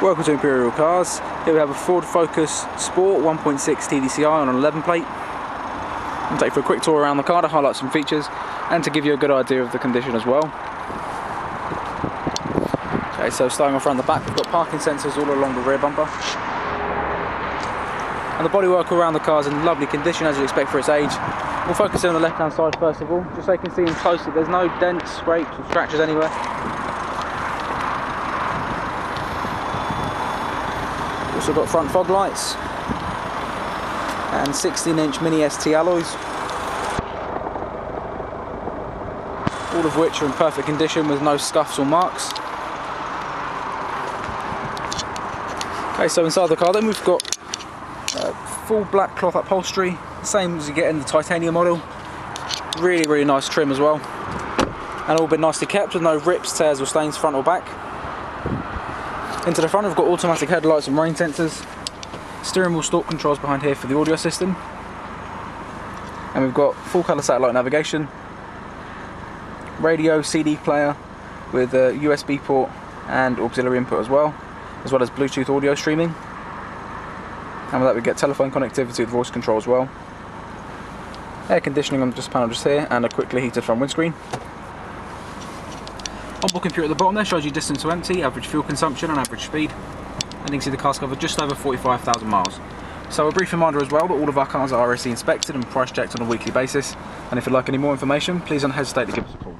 Welcome to Imperial Cars. Here we have a Ford Focus Sport 1.6 TDCi on an 11 plate. I'll take for a quick tour around the car to highlight some features and to give you a good idea of the condition as well. Okay, so starting off around the back, we've got parking sensors all along the rear bumper. And the bodywork around the car is in lovely condition as you'd expect for its age. We'll focus in on the left hand side first of all, just so you can see in closely, there's no dents, scrapes or scratches anywhere. Also got front fog lights and 16 inch mini ST alloys. All of which are in perfect condition with no scuffs or marks. Okay, so inside the car then we've got uh, full black cloth upholstery, same as you get in the titanium model. Really, really nice trim as well. And all been nicely kept with no rips, tears or stains front or back. Into the front we've got automatic headlights and rain sensors. Steering wheel stalk controls behind here for the audio system. And we've got full colour satellite navigation. Radio, CD player with a USB port and auxiliary input as well. As well as Bluetooth audio streaming. And with that we get telephone connectivity with voice control as well. Air conditioning on this panel just here and a Quickclear heated front windscreen. Onboard computer at the bottom there shows you distance to empty, average fuel consumption and average speed. And you can see the car's covered just over 45,000 miles. So a brief reminder as well that all of our cars are RAC inspected and price checked on a weekly basis. And if you'd like any more information, please don't hesitate to give us a call.